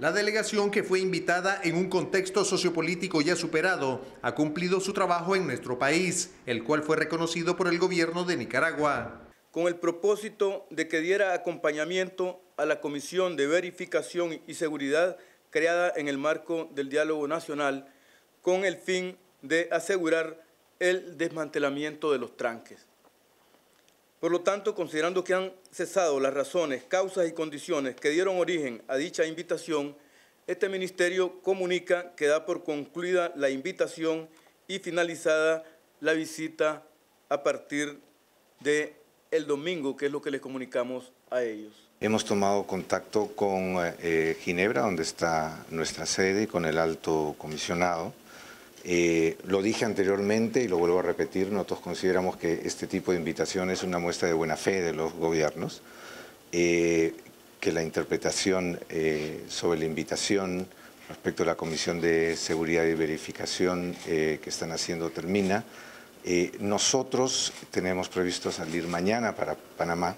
La delegación que fue invitada en un contexto sociopolítico ya superado ha cumplido su trabajo en nuestro país, el cual fue reconocido por el gobierno de Nicaragua. Con el propósito de que diera acompañamiento a la Comisión de Verificación y Seguridad creada en el marco del diálogo nacional con el fin de asegurar el desmantelamiento de los tranques. Por lo tanto, considerando que han cesado las razones, causas y condiciones que dieron origen a dicha invitación, este Ministerio comunica que da por concluida la invitación y finalizada la visita a partir de el domingo, que es lo que les comunicamos a ellos. Hemos tomado contacto con eh, Ginebra, donde está nuestra sede, y con el alto comisionado. Eh, lo dije anteriormente y lo vuelvo a repetir, nosotros consideramos que este tipo de invitación es una muestra de buena fe de los gobiernos, eh, que la interpretación eh, sobre la invitación respecto a la Comisión de Seguridad y Verificación que están haciendo termina. nosotros tenemos previsto salir mañana para Panamá.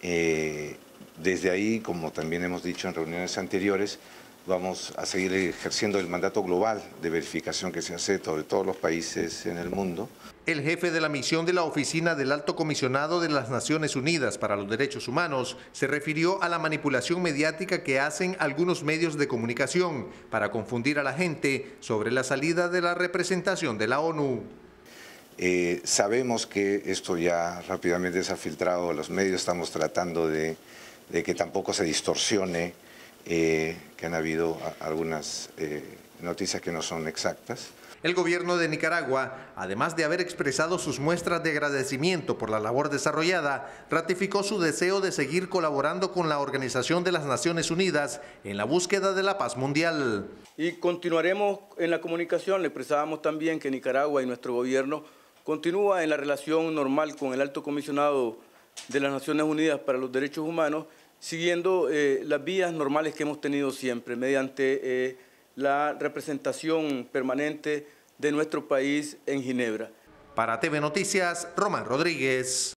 desde ahí, como también hemos dicho en reuniones anteriores, vamos a seguir ejerciendo el mandato global de verificación que se hace de todos los países en el mundo. El jefe de la misión de la Oficina del Alto Comisionado de las Naciones Unidas para los Derechos Humanos se refirió a la manipulación mediática que hacen algunos medios de comunicación para confundir a la gente sobre la salida de la representación de la ONU. Eh, sabemos que esto ya rápidamente se ha filtrado a los medios, estamos tratando de, de que tampoco se distorsione eh, que han habido algunas eh, noticias que no son exactas. El gobierno de Nicaragua, además de haber expresado sus muestras de agradecimiento por la labor desarrollada, ratificó su deseo de seguir colaborando con la Organización de las Naciones Unidas en la búsqueda de la paz mundial. Y continuaremos en la comunicación, le expresábamos también que Nicaragua y nuestro gobierno continúa en la relación normal con el alto comisionado de las Naciones Unidas para los Derechos Humanos siguiendo eh, las vías normales que hemos tenido siempre, mediante eh, la representación permanente de nuestro país en Ginebra. Para TV Noticias, Román Rodríguez.